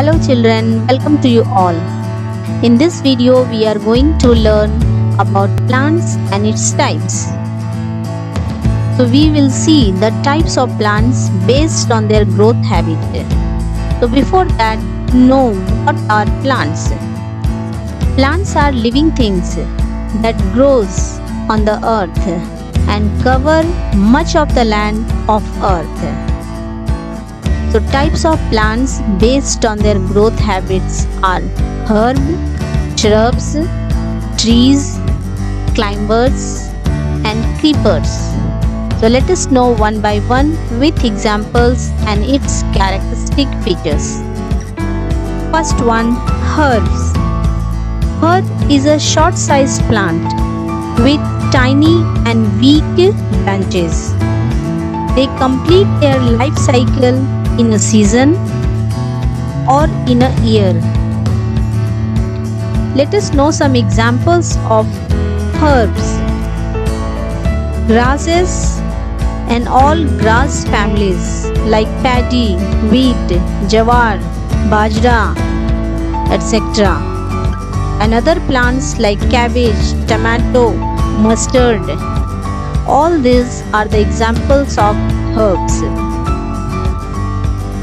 Hello children, welcome to you all. In this video we are going to learn about plants and its types. So we will see the types of plants based on their growth habit. So before that, know what are plants. Plants are living things that grows on the earth and cover much of the land of earth. So types of plants based on their growth habits are herb, shrubs, trees, climbers and creepers. So let us know one by one with examples and its characteristic features. First one, herbs. Herb is a short-sized plant with tiny and weak branches. They complete their life cycle in a season or in a year. Let us know some examples of herbs. Grasses and all grass families like paddy, wheat, jawar, bajra, etc. And other plants like cabbage, tomato, mustard. All these are the examples of herbs.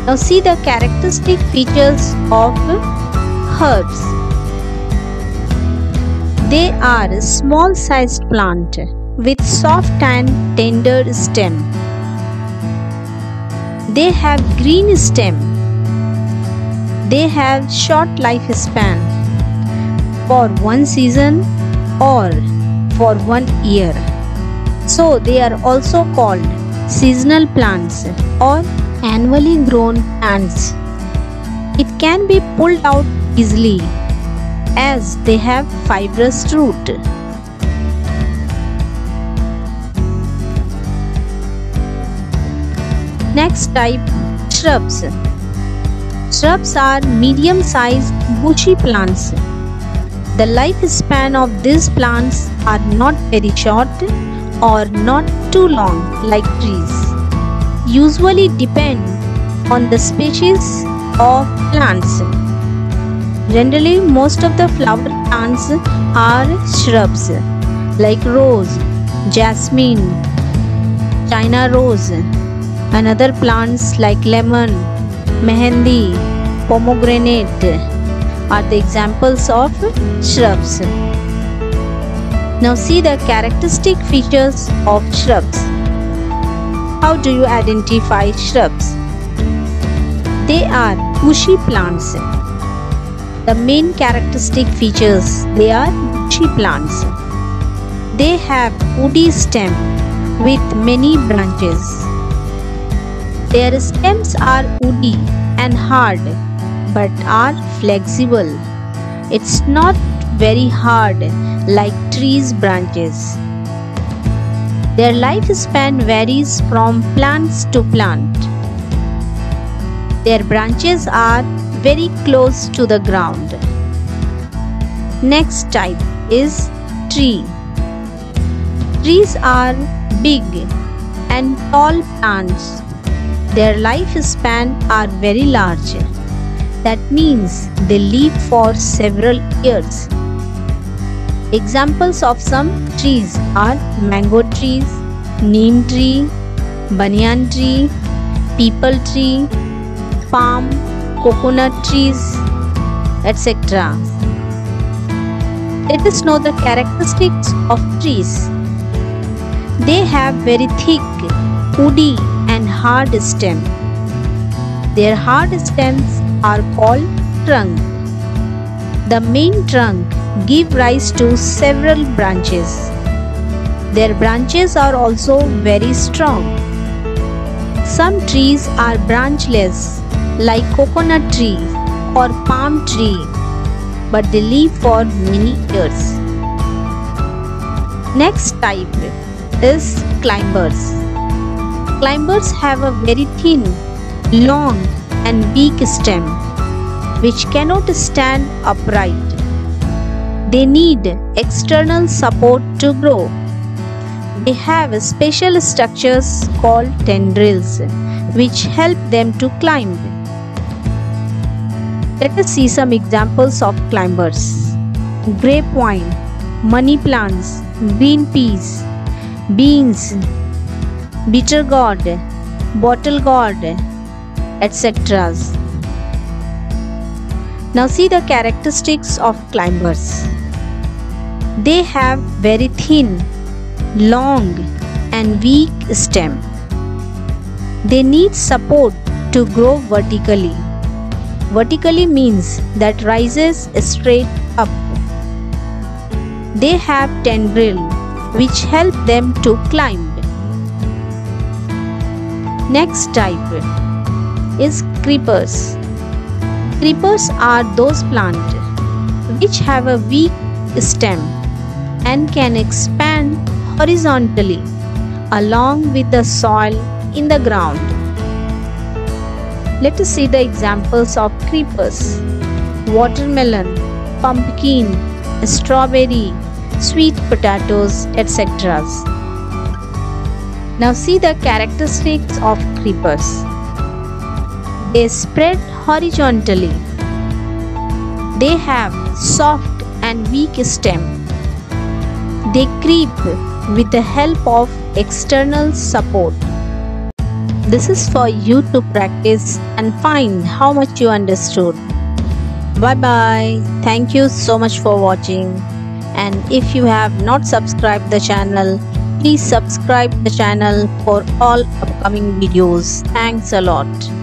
Now see the characteristic features of herbs. They are a small sized plant with soft and tender stem. They have green stem. They have short lifespan for one season or for one year. So they are also called seasonal plants or annually grown plants. It can be pulled out easily as they have fibrous root. Next type shrubs. Shrubs are medium sized bushy plants. The lifespan of these plants are not very short or not too long like trees. Usually depend on the species of plants. Generally, most of the flower plants are shrubs like rose, jasmine, china rose, and other plants like lemon, mehendi, pomegranate are the examples of shrubs. Now see the characteristic features of shrubs. How do you identify shrubs? They are bushy plants. The main characteristic features they are bushy plants. They have woody stem with many branches. Their stems are woody and hard but are flexible. It's not very hard like trees branches. Their lifespan varies from plants to plant. Their branches are very close to the ground. Next type is tree. Trees are big and tall plants. Their lifespan are very large. That means they live for several years. Examples of some trees are mango trees, neem tree, banyan tree, peepal tree, palm, coconut trees, etc. Let us know the characteristics of trees. They have very thick, woody and hard stem. Their hard stems are called trunk. The main trunk give rise to several branches. Their branches are also very strong. Some trees are branchless like coconut tree or palm tree but they live for many years. Next type is climbers. Climbers have a very thin, long and weak stem which cannot stand upright. They need external support to grow. They have special structures called tendrils which help them to climb. Let us see some examples of climbers. Grapevine, money plants, green peas, beans, bitter gourd, bottle gourd, etc. Now see the characteristics of climbers. They have very thin, long and weak stem. They need support to grow vertically. Vertically means that rises straight up. They have tendril which help them to climb. Next type is creepers. Creepers are those plants which have a weak stem and can expand horizontally along with the soil in the ground. Let us see the examples of creepers. Watermelon, pumpkin, strawberry, sweet potatoes, etc. Now see the characteristics of creepers. They spread horizontally. They have soft and weak stem. They creep with the help of external support. This is for you to practice and find how much you understood. Bye bye. Thank you so much for watching. And if you have not subscribed the channel, please subscribe the channel for all upcoming videos. Thanks a lot.